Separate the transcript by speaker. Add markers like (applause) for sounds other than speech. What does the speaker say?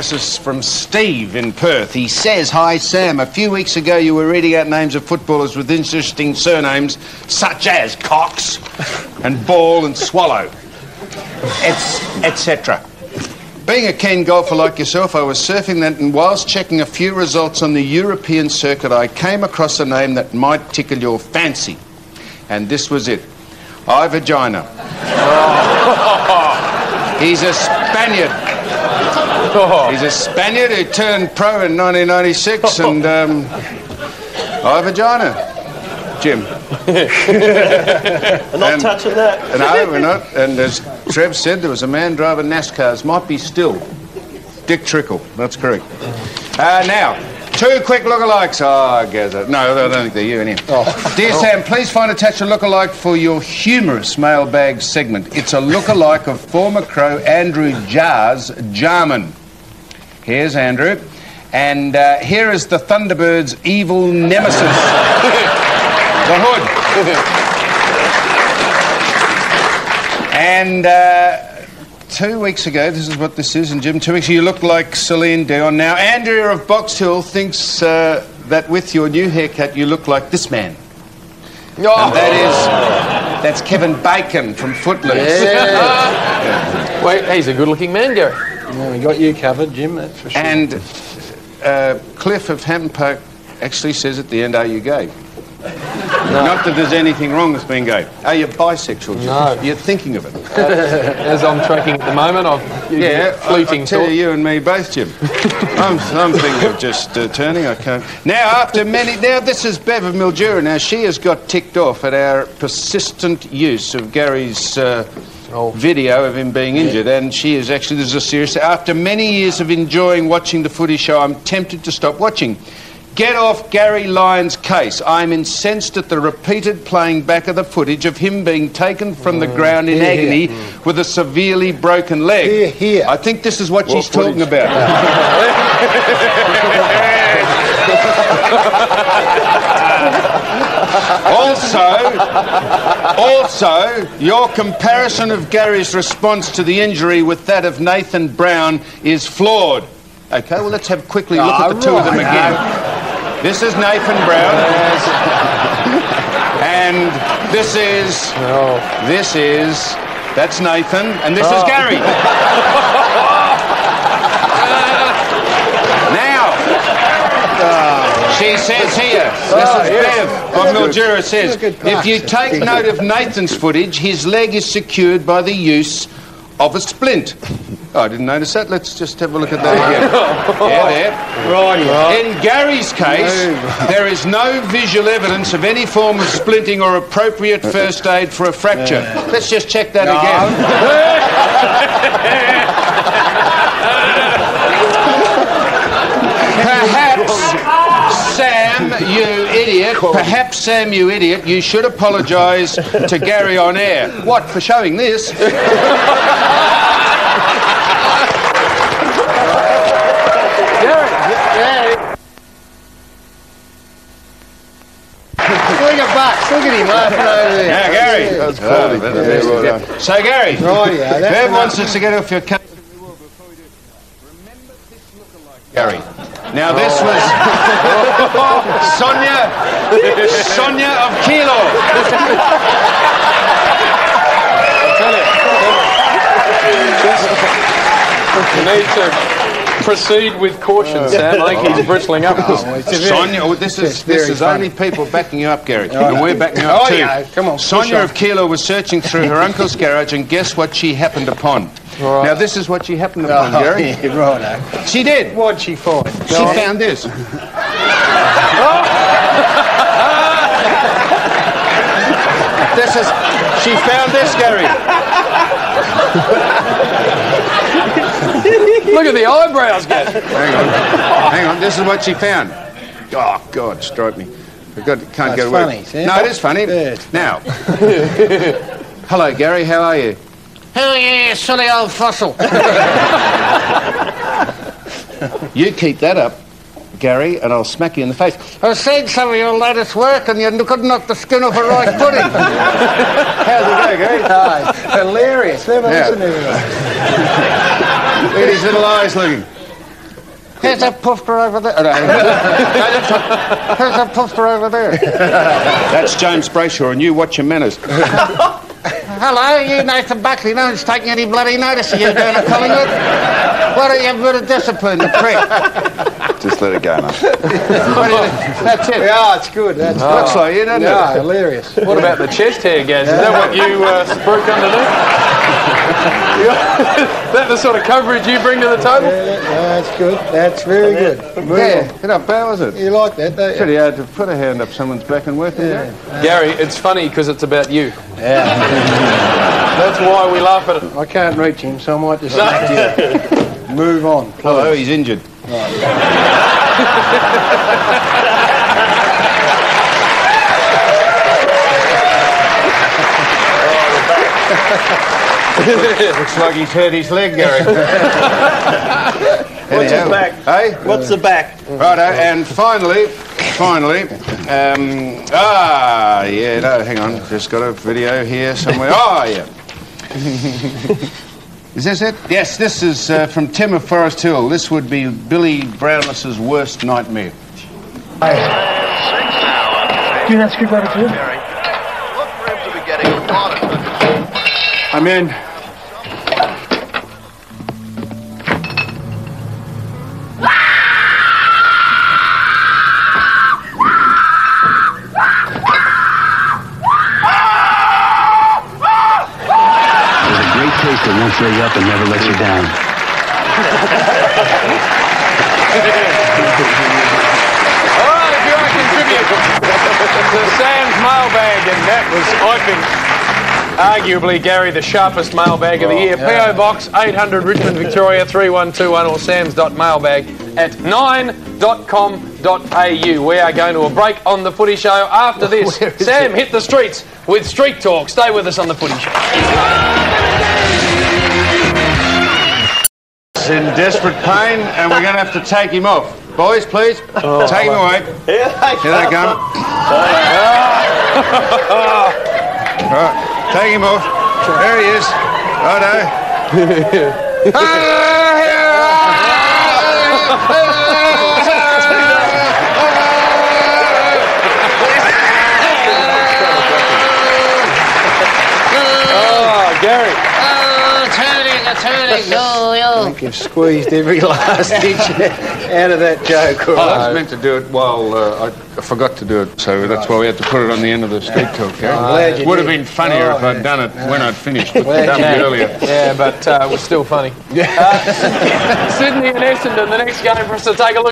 Speaker 1: This is from Steve in Perth. He says, Hi, Sam. A few weeks ago, you were reading out names of footballers with interesting surnames, such as Cox and Ball and Swallow, etc. Being a keen golfer like yourself, I was surfing that, and whilst checking a few results on the European circuit, I came across a name that might tickle your fancy. And this was it I Vagina. (laughs) He's a Spaniard. (laughs) He's a Spaniard who turned pro in 1996, (laughs) and um, I Vagina. Jim.
Speaker 2: I'm (laughs) not
Speaker 1: And-
Speaker 2: touching that.
Speaker 1: No, we're not. And as Trev said, there was a man driving NASCARs. Might be still. Dick Trickle. That's correct. Uh, now, two quick lookalikes. Oh, I guess it. No, I don't think they're you anyhow. Dear Sam, please find attached a lookalike for your humorous mailbag segment. It's a lookalike of former crow Andrew Jars Jarman. Here's Andrew. And uh, here is the Thunderbird's evil nemesis, (laughs) the Hood. (laughs) And uh, two weeks ago, this is what this is, and Jim, two weeks ago, you looked like Celine Dion. Now, Andrea of Box Hill thinks uh, that with your new haircut, you look like this man. And that is, that's Kevin Bacon from Footloose. (laughs)
Speaker 3: Wait, he's a good-looking man, Gary.
Speaker 2: Yeah, we got you covered, Jim, that's for sure.
Speaker 1: And uh, Cliff of Hampton Park actually says at the end, Are you gay? Not that there's anything wrong with being gay. Are you bisexual?
Speaker 3: No.
Speaker 1: You're thinking of it. (laughs)
Speaker 3: As I'm tracking at the moment, I'm
Speaker 1: Yeah, I, I
Speaker 3: fleeting
Speaker 1: tell
Speaker 3: thought.
Speaker 1: you, and me both, Jim. I'm, I'm thinking of just uh, turning. I can't. Now, after many, now this is Bev of Mildura. Now she has got ticked off at our persistent use of Gary's uh,
Speaker 3: Oh.
Speaker 1: video of him being injured, and she is actually this is a serious. After many years of enjoying watching the footy show, I'm tempted to stop watching. Get off Gary Lyon's case. I'm incensed at the repeated playing back of the footage of him being taken from the mm. ground in
Speaker 2: here.
Speaker 1: agony mm. with a severely broken leg.
Speaker 2: Here, here.
Speaker 1: I think this is what she's talking about. (laughs) also, also, your comparison of Gary's response to the injury with that of Nathan Brown is flawed. Okay, well, let's have quickly look at the two of them
Speaker 2: right.
Speaker 1: again. This is Nathan Brown. (laughs) and this is this is that's Nathan, and this is Gary. (laughs) now, she says here, this is Bev of Mildura says, if you take note of Nathan's footage, his leg is secured by the use of a splint. Oh, I didn't notice that. Let's just have a look at that again. (laughs) Yeah, there.
Speaker 2: Right,
Speaker 1: In Gary's case, there is no visual evidence of any form of splinting or appropriate first aid for a fracture. Let's just check that again. (laughs) Perhaps, Sam, you idiot, perhaps, Sam, you idiot, you should apologise to Gary on air. What, for showing this? (laughs)
Speaker 2: Look at Bucks, look at him laughing over there.
Speaker 1: Now, Gary.
Speaker 2: That's
Speaker 1: Oh, So, Gary,
Speaker 2: Right, yeah, that's
Speaker 1: Bev wants us to get off your case. Gary. Now, this was (laughs) Sonia, Sonia of Kilo.
Speaker 3: You need to proceed with caution, Sam. I think he's bristling up.
Speaker 1: Oh, Sonia, oh, this is this is
Speaker 2: funny.
Speaker 1: only people backing you up, Gary, and we're backing you up
Speaker 2: Oh,
Speaker 1: too.
Speaker 2: yeah, come on,
Speaker 1: Sonia
Speaker 2: on.
Speaker 1: of Kilo was searching through her uncle's garage, and guess what she happened upon? Now, this is what she happened upon,
Speaker 2: Oh,
Speaker 1: Gary.
Speaker 2: yeah, righto. Eh?
Speaker 1: She did.
Speaker 2: What'd she find?
Speaker 1: She found this. (laughs) this is. She found this, Gary. (laughs)
Speaker 3: Look at the eyebrows, Gary.
Speaker 1: Hang on. Hang on. This is what she found. Oh, God, strike me. I got, can't
Speaker 2: That's
Speaker 1: get away.
Speaker 2: funny, see?
Speaker 1: No, it is funny.
Speaker 2: Yeah, it's
Speaker 1: now. (laughs) Hello, Gary. How are you?
Speaker 4: Oh, yeah, silly old fossil.
Speaker 1: You keep that up, Gary, and I'll smack you in the face.
Speaker 4: I've seen some of your latest work and you couldn't knock the skin off a rice pudding.
Speaker 1: How's it go, Gary? (laughs)
Speaker 2: Oh, hilarious. Never
Speaker 1: Yeah.
Speaker 2: listen to him.
Speaker 1: Look at his little eyes looking.
Speaker 4: Here's a puffer over there. No, (laughs) Here's a puffer over there.
Speaker 1: That's James Brayshaw, and you watch your manners.
Speaker 4: Hello, you Nathan Buckley. No one's taking any bloody notice of you down at Collingwood. Why don't you have a bit of discipline, the prick?
Speaker 5: Just let it go, mate.
Speaker 1: That's it.
Speaker 2: Yeah, it's good. That's
Speaker 1: Looks like you, doesn't
Speaker 2: yeah,
Speaker 1: it?
Speaker 2: hilarious.
Speaker 3: What about the chest hair, Gaz? Is that what you uh, spruik underneath? (laughs) Is that the sort of coverage you bring to the table?
Speaker 2: Yeah, that's good. That's very good. Move
Speaker 1: Yeah, you're not bad, was it?
Speaker 2: You like that, don't you?
Speaker 1: Pretty hard to put a hand up someone's back and work it out.
Speaker 3: Gary, it's funny because it's about you. Yeah. That's why we laugh at it.
Speaker 2: I can't reach him, so I might just smack you. Move on.
Speaker 1: Oh, oh he's injured. (laughs) (laughs) Oh, (laughs) Looks like he's hurt his leg, Gary. (laughs) What's
Speaker 6: the back?
Speaker 1: Hey?
Speaker 6: What's the back?
Speaker 1: Righto, and finally, finally, um, ah, yeah, no, hang on, just got a video here somewhere. Oh, yeah. (laughs) is this it? Yes, this is uh, from Tim of Forest Hill. This would be Billy Brownless's worst nightmare.
Speaker 7: Do that script over too?
Speaker 8: Look for him to be getting a lot of
Speaker 1: I'm in.
Speaker 9: Taste that won't throw you up and never lets you down.
Speaker 3: All right, if you want to contribute to Sam's mailbag, and that was, I think, arguably, Gary, the sharpest mailbag of the year. PO Box 800 Richmond, Victoria 3121 or sams.mailbag at 9.com.au. We are going to a break on the footy show after (laughs) this. Sam, hit the streets with Street Talk. Stay with us on the footy show.
Speaker 1: In desperate pain, and we're going to have to take him off. Boys, please, take him away.
Speaker 6: Here they
Speaker 1: come. Ah. (laughs) right, take him off. There he is. Righto. (laughs)
Speaker 3: Oh, Gary.
Speaker 4: Oh, turning, a turning. Yo, yo.
Speaker 2: I think you've squeezed every (laughs) last inch out of that joke. all
Speaker 1: I was meant to do it while uh, I I forgot to do it, so that's why we had to put it on the end of the street talk.
Speaker 2: glad you
Speaker 1: Would have been funnier
Speaker 2: Oh,
Speaker 1: if I'd
Speaker 2: yeah.
Speaker 1: done it when I'd finished, but
Speaker 2: Glad
Speaker 1: done
Speaker 2: you
Speaker 1: it earlier.
Speaker 3: Yeah, but uh, it was still funny. (laughs) Uh, (laughs) Sydney and Essendon, the next game for us to take a look.